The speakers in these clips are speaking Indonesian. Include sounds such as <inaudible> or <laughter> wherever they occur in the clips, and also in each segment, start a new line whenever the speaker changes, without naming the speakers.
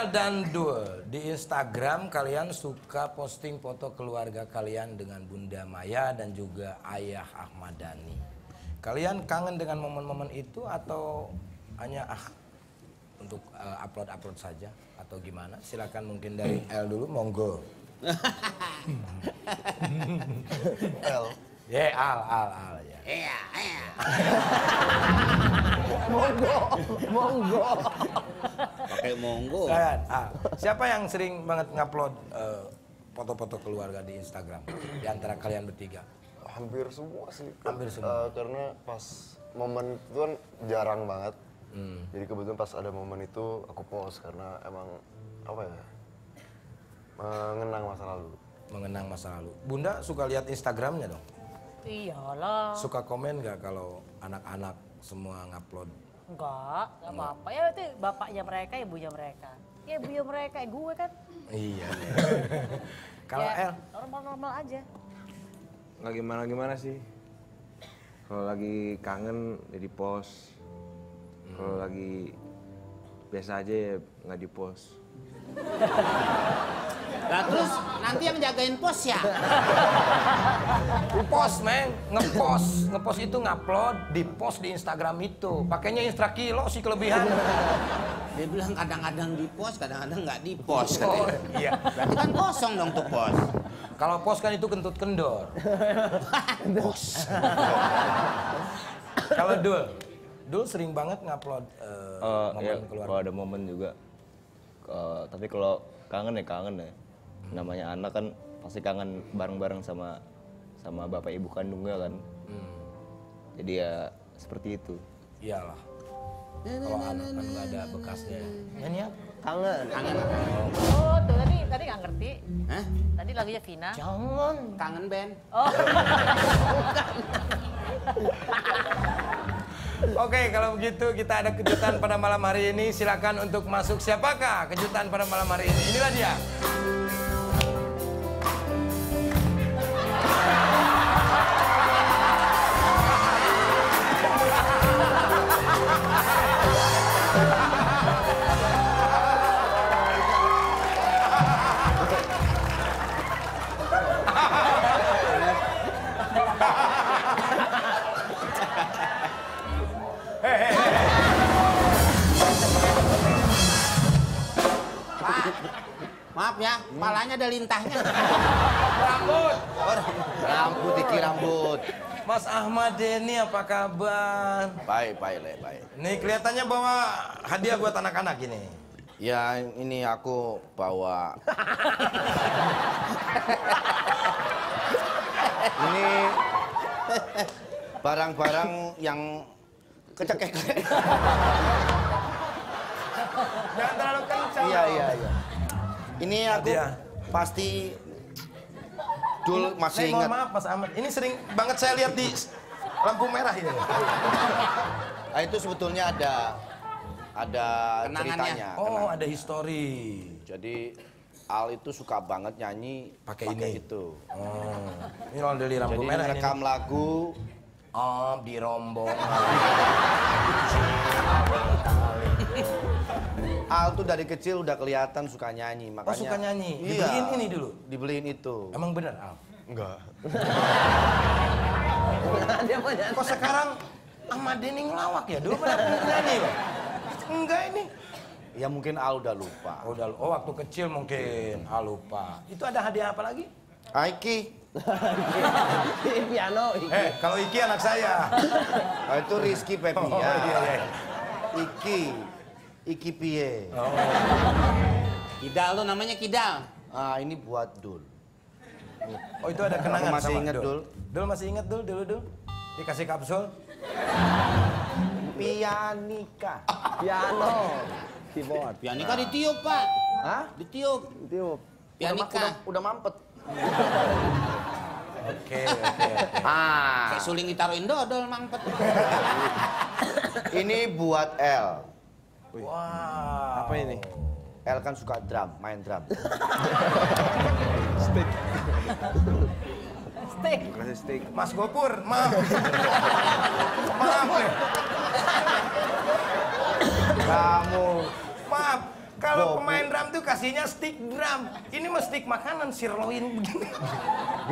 El dan Dul, di Instagram kalian suka posting foto keluarga kalian dengan Bunda Maya dan juga Ayah Ahmad Dhani. Kalian kangen dengan momen-momen itu atau hanya ah untuk eh, upload-upload saja atau gimana? Silakan mungkin dari El dulu, monggo. <laughs>
L.
Ya, Al, Al, Al ya.
Iya, iya. <laughs>
Monggo, monggo.
Pakai monggo.
Kalian, Al. Siapa yang sering banget ngupload eh, foto-foto keluarga di Instagram di antara kalian bertiga?
Hampir semua sih.
Hampir semua.
Eh, karena pas momen itu kan jarang banget.
Hmm.
Jadi kebetulan pas ada momen itu aku post karena emang apa ya? Mengenang masa lalu.
Mengenang masa lalu. Bunda suka lihat Instagramnya dong?
Iyalah.
Suka komen nggak kalau anak-anak semua ngupload?
Enggak, enggak apa-apa. Ya itu bapaknya mereka, ibunya mereka. Ya ibunya mereka, ya gue kan.
Iya. <laughs> kalau
ya,
El,
normal-normal aja.
nggak gimana gimana sih kalau lagi kangen ya di post kalau lagi biasa aja ya nggak di post <laughs>
Lah terus nanti yang jagain pos ya? <laughs>
post meng, ngepost, ngepost itu ngupload, di post di Instagram itu. Pakainya Instra Kilo sih kelebihan. <laughs>
Dia bilang kadang-kadang di pos, kadang-kadang nggak di pos.
Oh,
katanya. <laughs>
iya.
Berarti kan kosong dong tuh pos.
Kalau post kan itu kentut kendor. Bos. Kalau Dul, Dul sering banget ngupload eh,
Eh,
momen
ya,
keluarga.
kalau ada momen juga. Eh, tapi kalau kangen ya kangen ya. Namanya anak kan pasti kangen bareng-bareng sama sama bapak ibu kandungnya kan.
Hmm.
Jadi ya seperti itu.
Iyalah. Kalau anak kan nggak ada bekasnya. Nyanyi apa?
Kangen.
Kangen.
Oh, tuh tadi tadi nggak ngerti.
Hah?
Tadi lagunya Vina.
Jangan.
Kangen band.
Oh, <laughs>
Oke, kalau begitu kita ada kejutan pada malam hari ini. Silakan untuk masuk. Siapakah kejutan pada malam hari ini? Inilah dia.
Maaf ya, palanya ada lintahnya.
Rambut.
Rambut iki rambut.
Mas Ahmad Denny apa kabar?
Baik, baik, Le, baik.
Nih kelihatannya bawa hadiah buat anak-anak ini.
Ya, ini aku bawa <laughs> ini barang-barang yang kecekek.
Jangan terlalu kencang.
Iya, iya, iya. Ini aku
Hadiah.
pasti Dul masih
mohon
ingat.
maaf Mas Ahmad. Ini sering banget saya lihat di lampu merah ini. <laughs>
Nah, itu sebetulnya ada ada
Kenangannya.
ceritanya.
Oh,
kenangan.
ada histori.
Jadi Al itu suka banget nyanyi
Pakai ini?
itu.
Oh, ini kalau dari lampu
Jadi
merah ini.
rekam lagu
Oh, di rombongan. <laughs>
Al tuh dari kecil udah kelihatan suka nyanyi, makanya.
Oh, suka nyanyi.
Iya.
Dibeliin ini dulu?
Dibeliin itu.
Emang bener, Al?
Enggak. <laughs>
Kok sekarang Ahmad Denny ngelawak ya? Dulu pernah nyanyi loh. Enggak ini.
Ya mungkin Al udah lupa.
Oh, udah, oh waktu kecil mungkin. Ah, lupa. Itu ada hadiah apa lagi?
Aiki, <laughs>
piano.
Eh, kalau Iki anak saya.
oh, <laughs> itu Rizky
Oh,
Febian.
iya, iya.
Iki, Iki Pie.
Kidal tuh namanya Kidal.
Ah ini buat Dul.
Oh, itu ada kenangan
Aku masih
sama
inget, Dul.
Dul masih inget, Dul, dulu, Dul. Dikasih kapsul.
Pianika.
Piano. Keyboard.
Pianika ditiup, Pak.
Hah?
Ditiup.
Tiup.
Udah, ma-
Pianika.
udah, udah mampet.
Oke, oke.
Ah,
Kayak suling ditaruhin dodol mampet.
ini buat L.
Wah.
apa ini
L kan suka drum, main drum.
steak.
kasih steak
Mas Gopur, maaf. maaf, ya.
Kamu
maaf. kalau pemain drum tuh kasihnya stick drum. Ini mah stick makanan sirloin begini.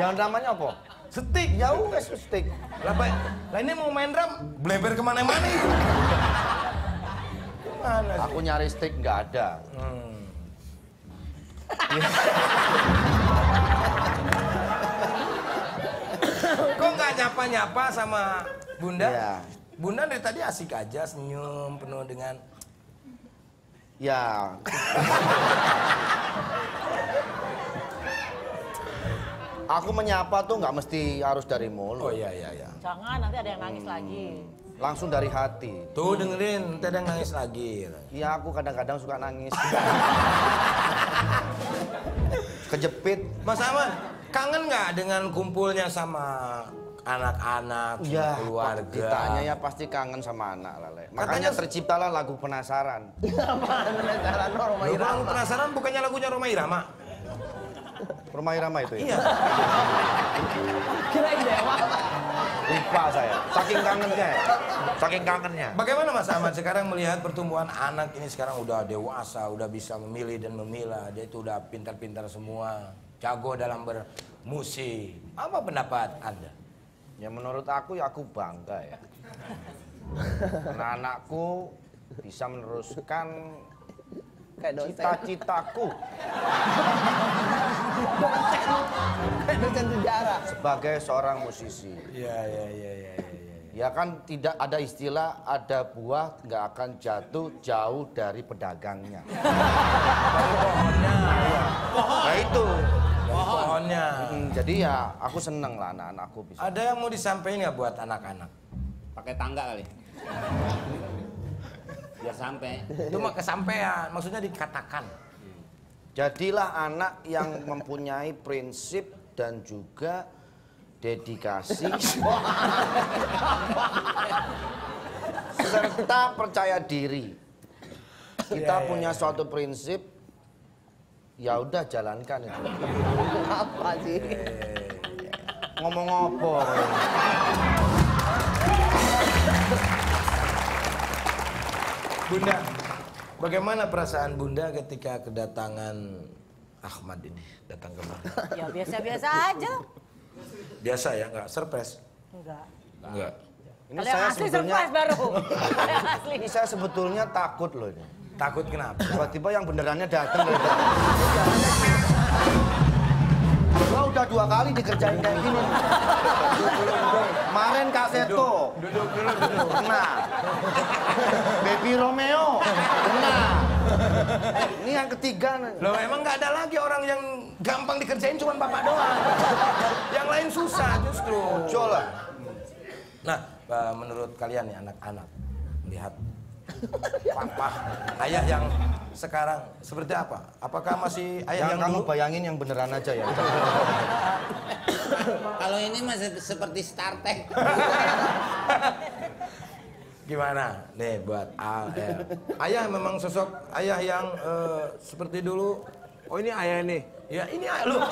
Yang namanya apa?
Stick.
Ya wes stick.
Lah, lah ini mau main drum, bleber ke mana-mana itu. Mana sih?
Aku nyari stick nggak ada.
Kok nggak nyapa-nyapa sama Bunda?
Iya.
Bunda dari tadi asik aja, senyum penuh dengan
Ya. Aku menyapa tuh nggak mesti harus dari mulut.
Oh iya iya iya.
Jangan nanti ada yang nangis lagi.
Langsung dari hati.
Tuh dengerin, nanti ada yang nangis lagi.
Iya aku kadang-kadang suka nangis. <laughs> Kejepit.
Mas Ahmad, kangen nggak dengan kumpulnya sama anak-anak,
Ya,
keluarga?
ditanya ya pasti kangen sama anak lale.
Katanya
Makanya
se-
terciptalah lagu penasaran. <laughs>
Loh, Bang, penasaran bukannya lagunya Roma Irama?
Rumah Irama itu ya?
Iya. <laughs>
Kirain dewa.
Lupa saya. Saking kangennya. ya. Saking kangennya.
Bagaimana Mas Ahmad sekarang melihat pertumbuhan anak ini sekarang udah dewasa, udah bisa memilih dan memilah, dia itu udah pintar-pintar semua, jago dalam bermusik. Apa pendapat Anda?
Ya menurut aku ya aku bangga ya. Karena anakku bisa meneruskan cita-citaku
dosen sejarah.
sebagai seorang musisi.
Iya, iya, iya, iya, iya.
Ya kan tidak ada istilah ada buah nggak akan jatuh jauh dari pedagangnya.
Pohonnya,
Nah itu.
pohonnya.
Hmm, jadi ya aku seneng lah anak-anakku bisa.
Ada yang mau disampaikan nggak buat anak-anak?
Pakai tangga kali. <laughs> Biar sampai.
Itu mah kesampaian, maksudnya dikatakan.
Jadilah anak yang mempunyai prinsip dan juga dedikasi serta percaya diri. Kita
Iya, iya,
punya suatu prinsip, ya udah jalankan itu.
Apa sih?
Ngomong apa?
Bunda, bagaimana perasaan Bunda ketika kedatangan Ahmad ini datang kemari?
Ya biasa-biasa aja.
Biasa ya, nggak surprise?
Enggak.
Enggak.
Ini
Kalau
saya
asli
sebetulnya,
surprise baru. Asli. <laughs>
ini saya sebetulnya takut loh ini.
Takut kenapa?
Tiba-tiba yang benerannya datang <laughs> dua kali dikerjain kayak gini. Kemarin Kak Seto.
Duduk dulu, duduk.
Kena. Baby Romeo. Kena. Ini yang ketiga. nih.
Loh emang nggak ada lagi orang yang gampang dikerjain cuma bapak doang. yang lain susah justru.
Lah.
Nah, eh, menurut kalian nih anak-anak melihat papa ayah yang sekarang seperti apa? Apakah masih ayah
Yang
yang
kamu
dulu?
bayangin yang beneran aja ya. <laughs>
Kalau ini masih seperti StarTech. <laughs>
Gimana? Nih buat Al, ya. Ayah memang sosok ayah yang eh, seperti dulu.
Oh ini ayah nih.
Ya ini ayah lu. <laughs>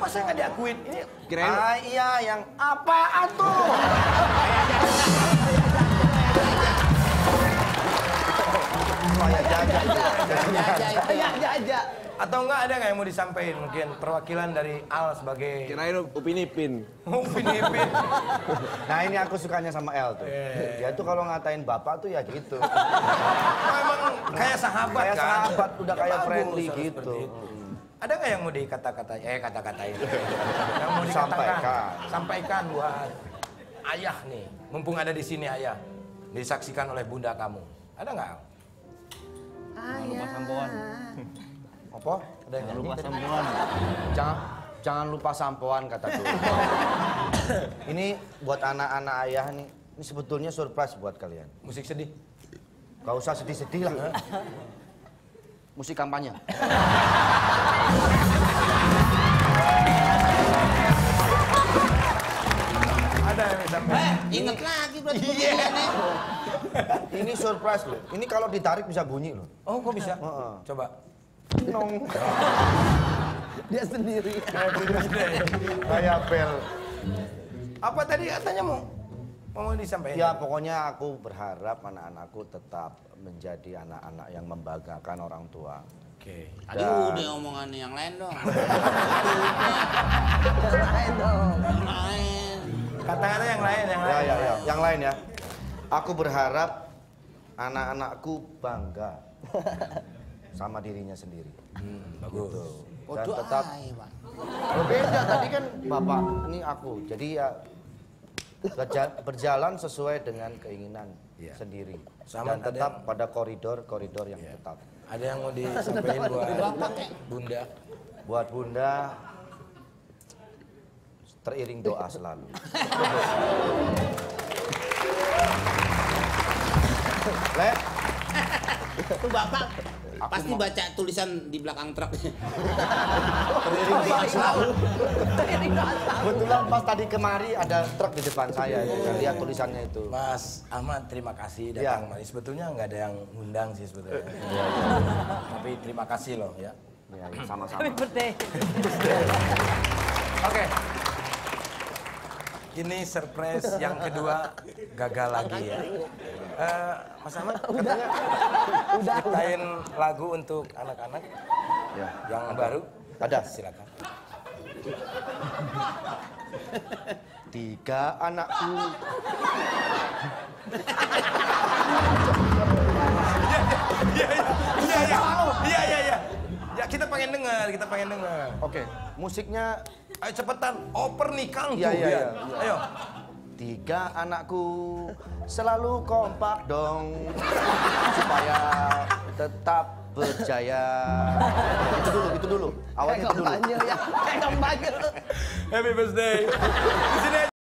Masa nggak diakuin? Ini
Kirain
Ah iya yang apaan tuh? Kayak jajak.
Aja itu.
Iya,
Aja aja.
atau enggak ada nggak yang mau disampaikan mungkin perwakilan dari Al sebagai
kirain Upin Ipin.
Upin Ipin. <laughs>
Nah ini aku sukanya sama El tuh.
Iya.
Dia tuh kalau ngatain bapak tuh ya gitu.
Oh, emang kayak sahabat
Kayak
kan?
sahabat, udah
Ya,
kayak
bagus,
friendly gitu.
Ada nggak yang mau dikata-katain? Eh kata-katain. yang mau dikatakan?
Disampaikan.
Sampaikan buat ayah nih. Mumpung ada di sini ayah. Disaksikan oleh bunda kamu. Ada nggak?
Lupa sampoan.
Apa? Ada yang
lupa sampoan.
Jangan jangan lupa sampoan kata tuh. <laughs> ini buat anak-anak ayah nih. Ini sebetulnya surprise buat kalian.
Musik sedih.
Gak usah sedih-sedih lah. Musik kampanye. <laughs>
Yang disampaikan?
Ingat lagi berarti
Iya.
pemilihannya.
Ini surprise loh. Ini kalau ditarik bisa bunyi loh.
Oh kok bisa?
Heeh.
Coba.
Nong. <laughs>
Dia sendiri.
Kayak bel.
Apa tadi katanya mau? Mau disampaikan?
Ya pokoknya aku berharap anak-anakku tetap menjadi anak-anak yang membanggakan orang tua.
Oke.
Tadi
Dan-
udah omongan yang lain dong. <laughs>
Lain dong.
yang lain.
Kata-kata yang lain, yang
Ya
lain.
ya ya, yang lain ya. Aku berharap anak-anakku bangga <laughs> sama dirinya sendiri.
Bagus.
Dan tetap
ae, Pak.
berbeda tadi kan bapak, ini aku. Jadi ya berja- berjalan sesuai dengan keinginan
Iya.
sendiri.
Sama
Dan tetap
yang-
pada koridor-koridor yang
Iya.
tetap.
Ada yang mau <laughs> disampaikan buat Bunda?
Buat bunda teriring doa selalu. Le,
Tuh Bapak pasti baca tulisan di belakang truk.
teriring doa selalu. Kebetulan pas tadi kemari ada truk di depan saya, ya. saya lihat tulisannya itu.
Mas Ahmad terima kasih
Ya.
datang kemari. Sebetulnya nggak ada yang undang sih sebetulnya. Tapi terima kasih loh ya.
Ya, ya, sama-sama.
Happy birthday. <laughs>
Oke. Ini surprise yang kedua gagal lagi ya. Eh, Mas Ahmad katanya ciptain lagu untuk anak-anak
Ya,
yang baru.
Ada.
Silakan.
Tiga anakku.
Iya iya iya iya iya. Ya kita pengen dengar, kita pengen dengar.
Oke, musiknya
Ayo cepetan, oper nih Kang.
Iya,
tuh,
iya,
ya.
iya.
Ayo.
Tiga anakku selalu kompak dong supaya tetap berjaya. itu dulu, itu dulu. Awalnya itu dulu.
ya. Kayak kampanye.
Happy birthday. Di sini